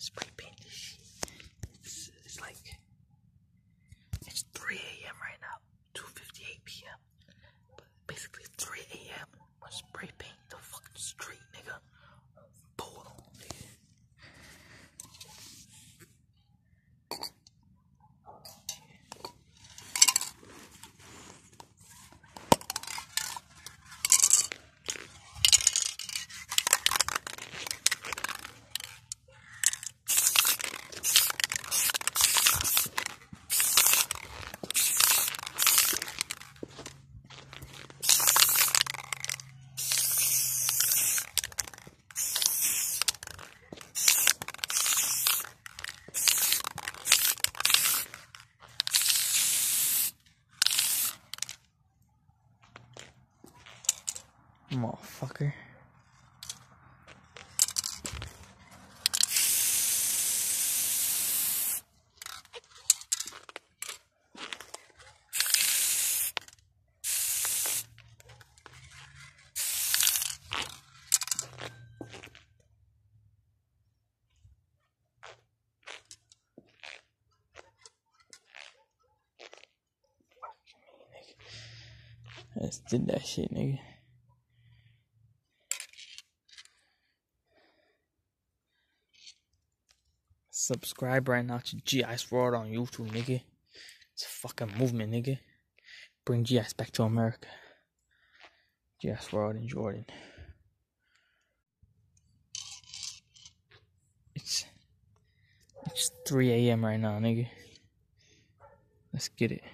Spray paint this shit. It's, it's like it's 3 a.m. right now, 2:58 p.m. But basically 3 a.m. We're spray paint the fucking street, Motherfucker. I just did that shit, nigga. Subscribe right now to G-ice World on YouTube, nigga. It's a fucking movement, nigga. Bring G-ice back to America. G-ice World in Jordan. It's it's 3 a.m. right now, nigga. Let's get it.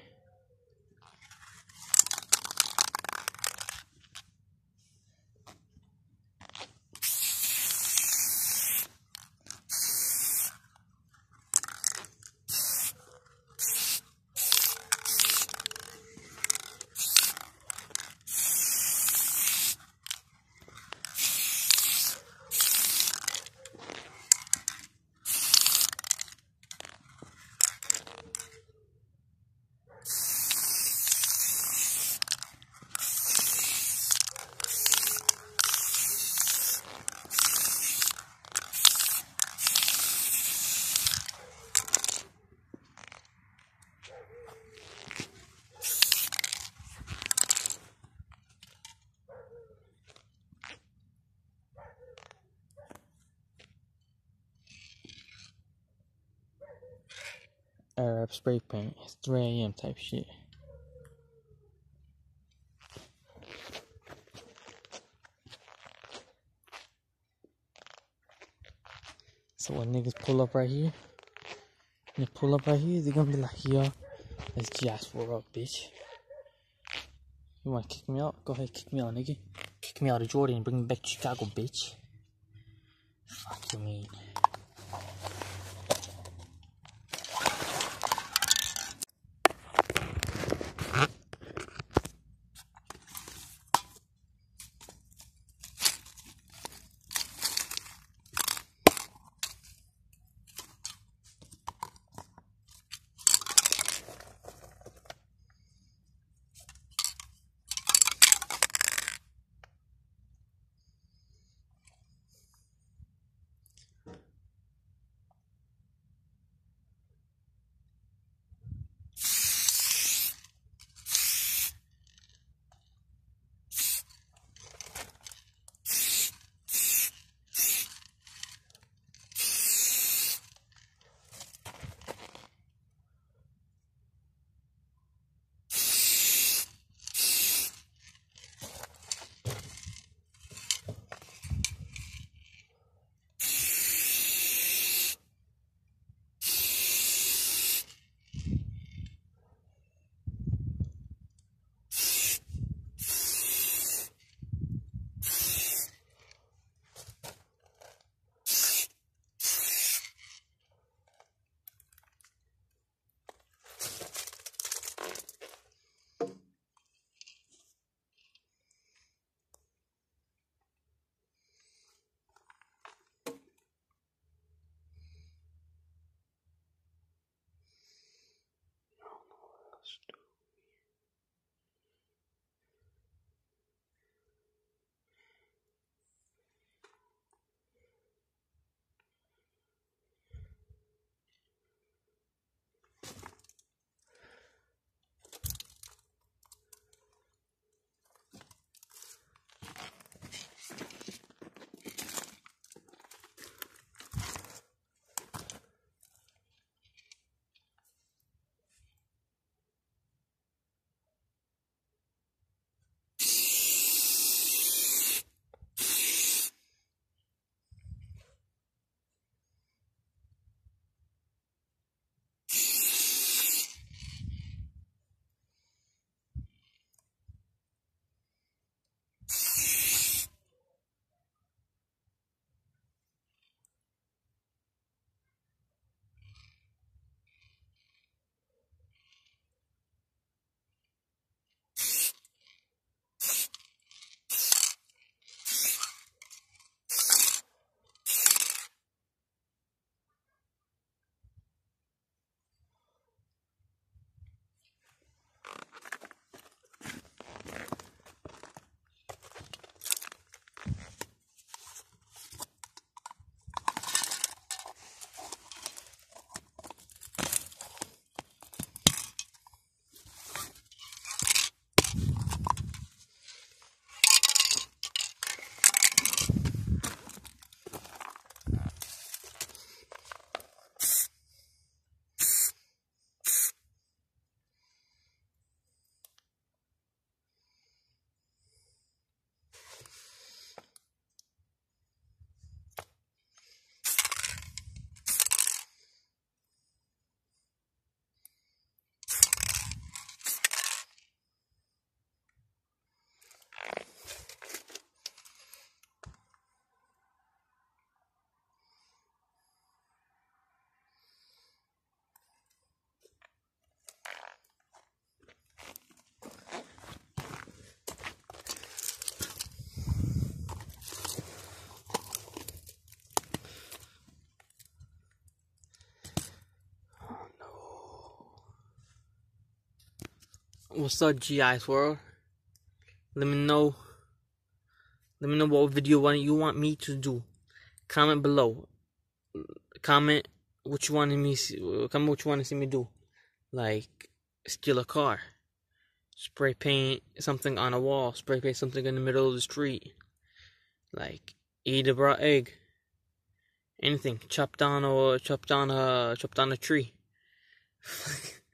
Arab spray paint. It's 3 a.m. type shit. So when niggas pull up right here, when they pull up right here, they're gonna be like, yo, just for up, bitch. You wanna kick me out? Go ahead, kick me out, nigga. Kick me out of Jordan bring me back to Chicago, bitch. Fuck you mean. What's up, G-ice World? Let me know. Let me know what video what you want me to do. Comment below. Comment what you want me. Comment what you want to see me do. Like steal a car, spray paint something on a wall, spray paint something in the middle of the street. Like eat a raw egg. Anything. Chop down or chop down a chop down a tree.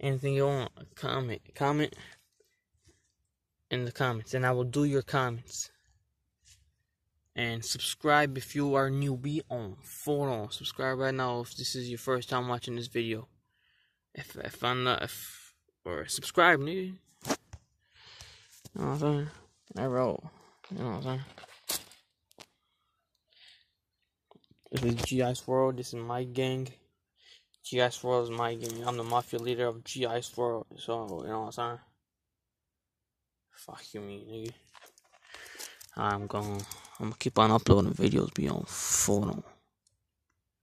anything you want. Comment, comment in the comments, and I will do your comments. And subscribe if you are newbie on phone. On. Subscribe right now if this is your first time watching this video. If if I'm not if or subscribe, nigga. You know what I'm saying? I roll. You know what I'm saying? This is G-ice World. This is my gang. GI World is my game. I'm the mafia leader of GI World. So, you know what I'm saying? Fuck you, me, nigga. I'm gonna, I'm gonna keep on uploading videos beyond phone.